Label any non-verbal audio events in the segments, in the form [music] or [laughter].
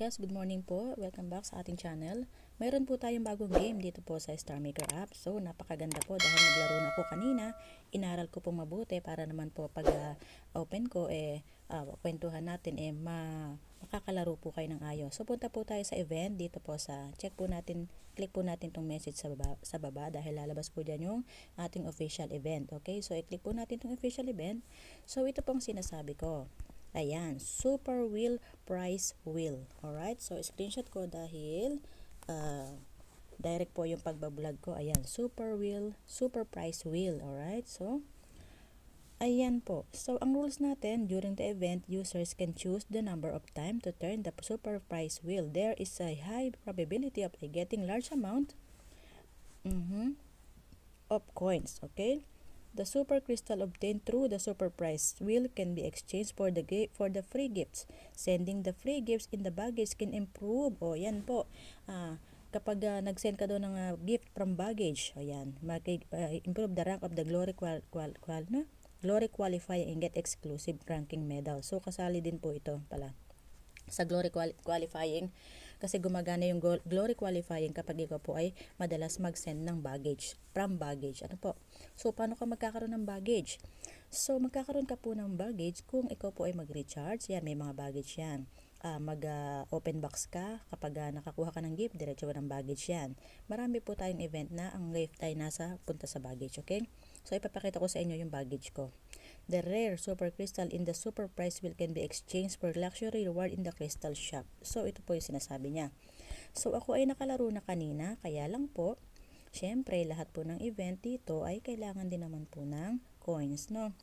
guys, good morning po. Welcome back sa ating channel. Mayroon po tayong bagong game dito po sa Star Maker app. So, napakaganda po dahil naglaro na po kanina. Inaral ko pong mabuti para naman po pag uh, open ko, eh, uh, kwentuhan natin, eh, ma makakalaro po kayo ng ayos. So, punta po tayo sa event dito po sa, check po natin, click po natin tong message sa baba, sa baba dahil lalabas po dyan yung ating official event. Okay, so i-click po natin tong official event. So, ito pong sinasabi ko. Ayan, super wheel price wheel. Alright, so screenshot ko dahil uh, direct po yung pagbablog ko. Ayan, super wheel, super price wheel. Alright, so ayan po. So ang rules natin, during the event, users can choose the number of time to turn the super price wheel. There is a high probability of getting large amount mm -hmm, of coins. Okay? The super crystal obtained through the super prize wheel can be exchanged for the for the free gifts. Sending the free gifts in the baggage can improve. O, yan po. Ah, kapag uh, nag-send ka doon ng uh, gift from baggage, ayan, mag-improve uh, the rank of the glory qual, qual, qual, no? glory qualifying and get exclusive ranking medal. So, kasali din po ito pala sa glory quali- qualifying kasi gumagana yung glory qualifying kapag ikaw po ay madalas mag-send ng baggage, from baggage. Ano po? So, paano ka magkakaroon ng baggage? So, magkakaroon ka po ng baggage kung ikaw po ay mag-recharge. Yan, may mga baggage yan. Uh, mag-open uh, box ka, kapag uh, nakakuha ka ng gift, diretso ng baggage yan. Marami po tayong event na ang gift ay nasa punta sa baggage, okay? So, ipapakita ko sa inyo yung baggage ko. The rare super crystal in the super price wheel can be exchanged for luxury reward in the crystal shop. So, ito po yung sinasabi niya. So, ako ay nakalaro na kanina, kaya lang po, syempre, lahat po ng event dito ay kailangan din naman po ng coins, no?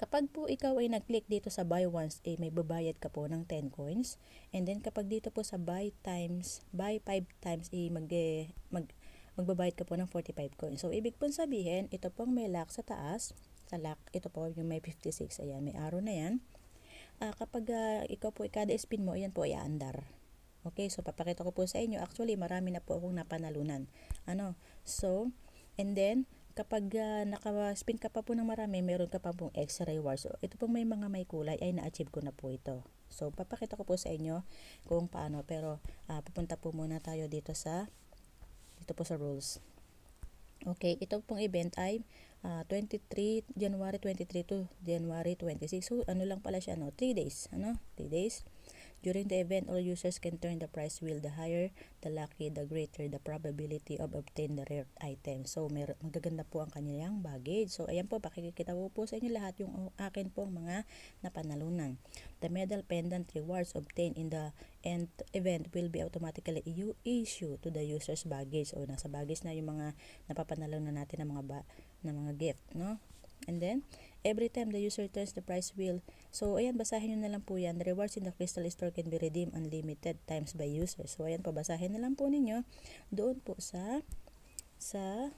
Kapag po ikaw ay nag-click dito sa buy once, eh, may babayad ka po ng 10 coins. And then, kapag dito po sa buy times, buy 5 times, eh, mag, eh, mag, magbabayad ka po ng 45 coins. So, ibig pong sabihin, ito pong may lock sa taas, sa lock. Ito po yung may 56. Ayan, may arrow na yan. Uh, kapag uh, ikaw po, kada spin mo, ayan po, iaandar. Okay, so papakita ko po sa inyo. Actually, marami na po akong napanalunan. Ano? So, and then, kapag uh, naka-spin ka pa po ng marami, meron ka pa pong extra rewards. So, ito pong may mga may kulay ay na-achieve ko na po ito. So, papakita ko po sa inyo kung paano. Pero, uh, pupunta po muna tayo dito sa dito po sa rules. Okay, ito pong event ay uh, ah, 23 January 23 to January 26. So ano lang pala siya no, 3 days, ano? 3 days. During the event, all users can turn the price wheel. The higher the lucky, the greater the probability of obtain the rare item. So, mer magaganda po ang kanilang baggage. So, ayan po, pakikita ko po sa inyo lahat yung akin pong mga napanalunan. The medal pendant rewards obtained in the end event will be automatically issue to the user's baggage. O, nasa baggage na yung mga napapanalunan natin ng mga ba ng mga gift, no? And then, every time the user turns the price wheel. So, ayan, basahin nyo na lang po yan. The rewards in the Crystal Store can be redeemed unlimited times by user. So, ayan po, basahin na lang po ninyo doon po sa sa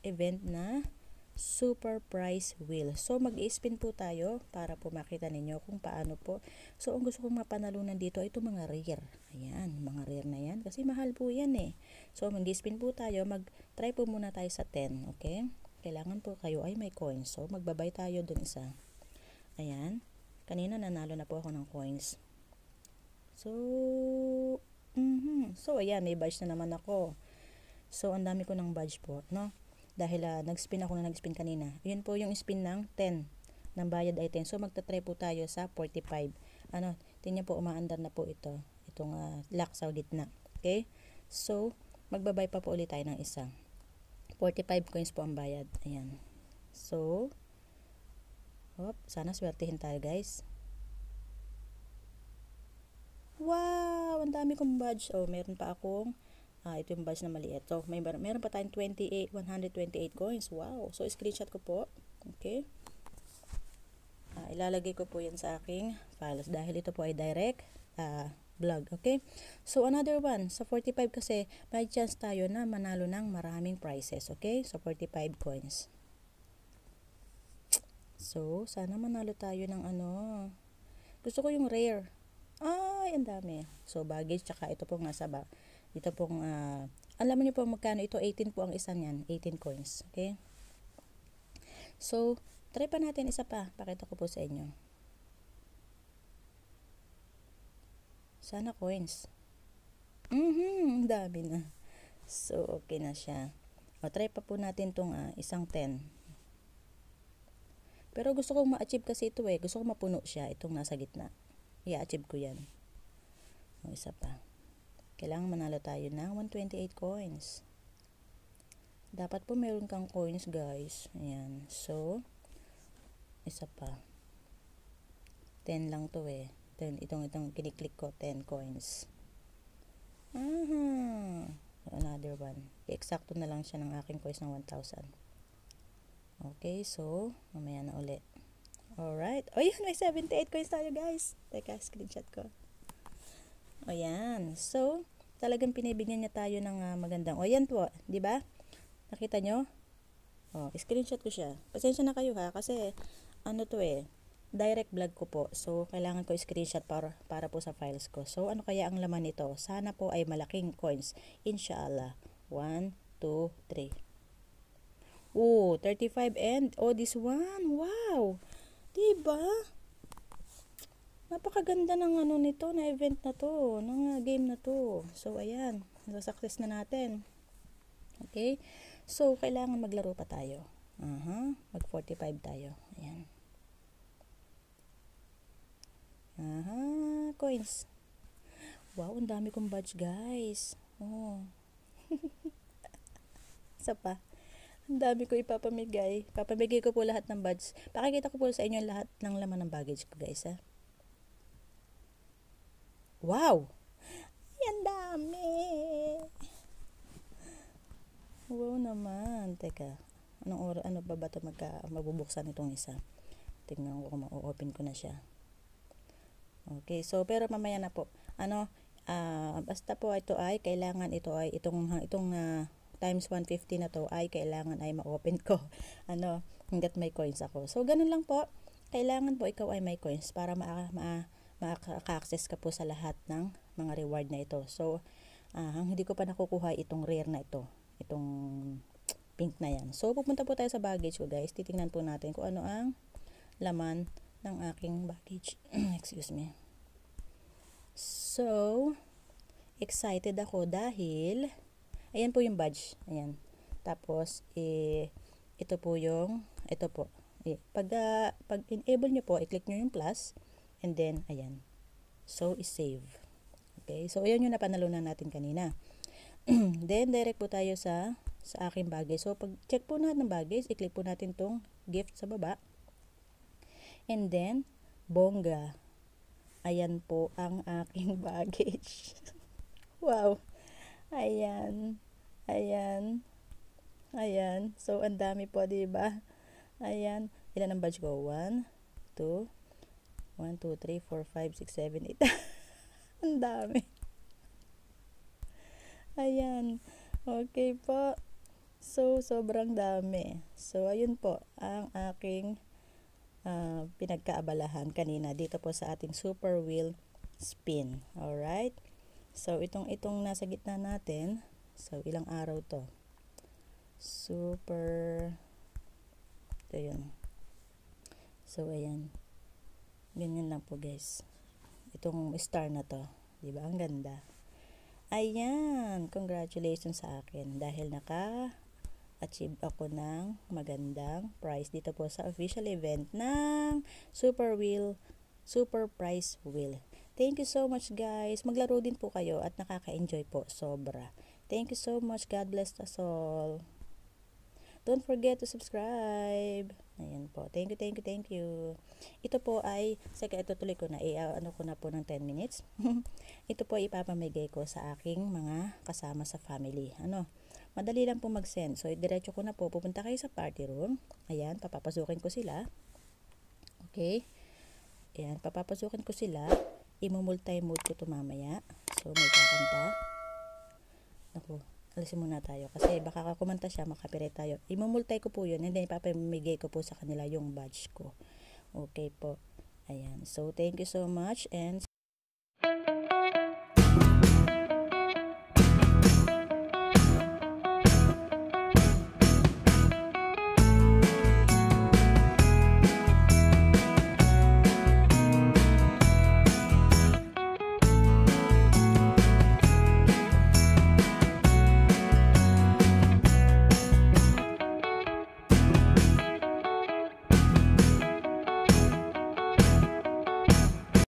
event na super price wheel. So, mag-spin po tayo para po makita ninyo kung paano po. So, ang gusto kong mapanalunan dito ay ito mga rare. Ayan, mga rare na yan. Kasi mahal po yan eh. So, mag-spin po tayo. Mag-try po muna tayo sa 10. Okay? Kailangan po kayo ay may coins. So, magbabay tayo dun isa. Ayan. Kanina nanalo na po ako ng coins. So, mm -hmm. so ayan, may badge na naman ako. So, ang dami ko ng badge po, no? Dahil uh, nag-spin ako na nag-spin kanina. Yun po yung spin ng 10. Ng bayad ay 10. So, magta-try po tayo sa 45. Ano, tingnan po, umaandar na po ito. Itong uh, lock sa gitna. Okay? So, magbabay pa po ulit tayo ng isa. 45 coins po ang bayad. Ayan. So, hop, sana swertihin tayo guys. Wow! Ang dami kong badge. Oh, meron pa akong ah, ito yung badge na maliit. So, may, meron pa tayong 28, 128 coins. Wow! So, screenshot ko po. Okay. Ah, ilalagay ko po yan sa aking files dahil ito po ay direct ah, vlog. Okay? So, another one. Sa 45 kasi, may chance tayo na manalo ng maraming prizes. Okay? So, 45 coins. So, sana manalo tayo ng ano. Gusto ko yung rare. Ay, ang dami. So, baggage, tsaka ito pong nasa ba. Ito pong, uh, alam niyo po magkano ito, 18 po ang isa niyan, 18 coins. Okay? So, try pa natin isa pa. Pakita ko po sa inyo. Sana coins. Mhm, ang dami na. So, okay na siya. O, try pa po natin tong ah, isang 10. Pero gusto kong ma-achieve kasi ito eh. Gusto kong mapuno siya, itong nasa gitna. I-achieve ko yan. O, isa pa. Kailangan manalo tayo ng 128 coins. Dapat po meron kang coins, guys. Ayan. So, isa pa. 10 lang to eh. 10, itong, itong kiniklik ko, 10 coins. Aha. Another one. Eksakto na lang siya ng aking coins ng 1,000. Okay, so, mamaya na ulit. Alright. O yan, may 78 coins tayo guys. Teka, screenshot ko. O yan. So, talagang pinibigyan niya tayo ng uh, magandang. O yan po, di ba? Nakita nyo? O, screenshot ko siya. Pasensya na kayo ha, kasi ano to eh, direct vlog ko po. So, kailangan ko screenshot para, para po sa files ko. So, ano kaya ang laman nito? Sana po ay malaking coins. Inshallah. 1, 2, 3. Oh, 35 and oh this one. Wow. 'Di ba? Napakaganda ng ano nito, na event na 'to, ng uh, game na 'to. So ayan, nasa-success na natin. Okay? So kailangan maglaro pa tayo. Aha, uh-huh. mag 45 tayo. Ayan. Aha, coins. Wow, ang dami kong badge, guys. Oh. [laughs] Isa pa. Ang dami ko ipapamigay. Papamigay ko po lahat ng badge. Pakikita ko po sa inyo lahat ng laman ng baggage ko, guys, ha. Wow! Yan dami! Wow naman. Teka, anong oras, ano ba ba ito magka, mabubuksan itong isa? Tingnan ko kung ma-open ko na siya. Okay, so pero mamaya na po. Ano, uh, basta po ito ay kailangan ito ay itong itong uh, times 150 na to ay kailangan ay ma-open ko. [laughs] Ano, hanggat may coins ako. So, ganun lang po. Kailangan po ikaw ay may coins para ma- ma- maka-access ka po sa lahat ng mga reward na ito. So, uh, hindi ko pa nakukuha itong rare na ito. Itong pink na yan. So, pupunta po tayo sa baggage ko guys. Titingnan po natin kung ano ang laman ng aking baggage. [clears throat] Excuse me. So, excited ako dahil Ayan po yung badge. Ayan. Tapos, eh, ito po yung, ito po. Eh, pag, uh, pag enable nyo po, i-click nyo yung plus. And then, ayan. So, is-save. Okay. So, ayan yung napanalunan natin kanina. [clears throat] then, direct po tayo sa, sa aking baggage. So, pag check po natin ng baggage, i-click po natin tong gift sa baba. And then, bongga. Ayan po ang aking [laughs] baggage. wow. Ayan. Ayan. Ayan. So, ang dami po, di ba? Ayan. Ilan ang badge ko? 1, 2, 1, 2, 3, 4, 5, 6, 7, 8. ang dami. Ayan. Okay po. So, sobrang dami. So, ayun po ang aking uh, pinagkaabalahan kanina dito po sa ating super wheel spin. Alright? So, itong itong nasa gitna natin, So, ilang araw to? Super ito yun. So, ayan. Ganyan lang po guys. Itong star na to. Diba? Ang ganda. Ayan. Congratulations sa akin. Dahil naka achieve ako ng magandang prize dito po sa official event ng Super Wheel Super Prize Wheel. Thank you so much guys. Maglaro din po kayo at nakaka-enjoy po sobra. Thank you so much. God bless us all. Don't forget to subscribe. Ayan po. Thank you, thank you, thank you. Ito po ay, saka ito tuloy ko na, i ano ko na po ng 10 minutes. [laughs] ito po ay ipapamigay ko sa aking mga kasama sa family. Ano, madali lang po mag-send. So, diretso ko na po. Pupunta kayo sa party room. Ayan, papapasukin ko sila. Okay. Ayan, papapasukin ko sila. Imumulti-mode ko to mamaya. So, may kakanta. Naku, alisin muna tayo. Kasi baka kumanta siya, makapire tayo. Imumultay ko po yun. And then ipapamigay ko po sa kanila yung badge ko. Okay po. Ayan. So, thank you so much and